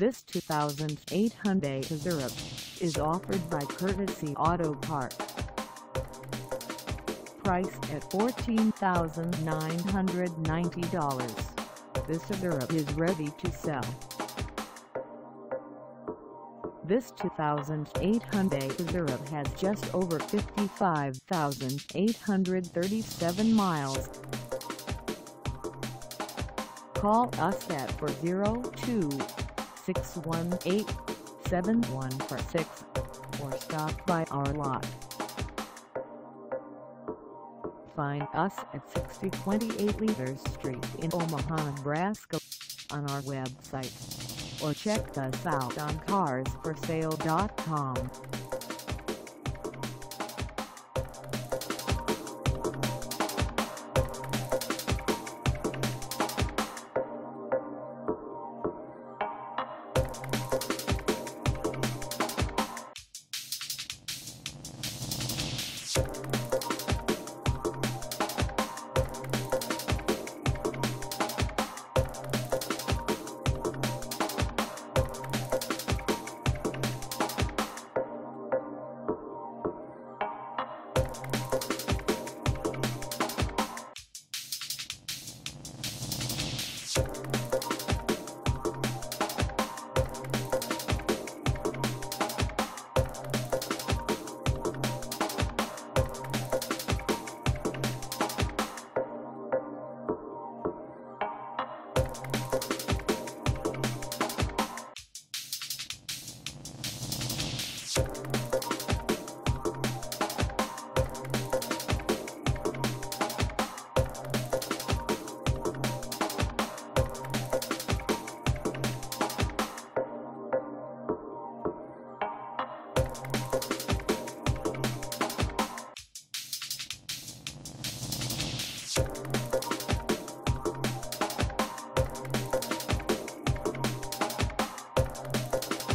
This 2008 Hyundai Azera is offered by Courtesy Auto Parts. Priced at $14,990, this Azera is ready to sell. This 2008 Hyundai Azera has just over 55,837 miles. Call us at 402-618-7146 or stop by our lot. Find us at 6028 Leaders Street in Omaha, Nebraska on our website or check us out on carsforsale.com. Thank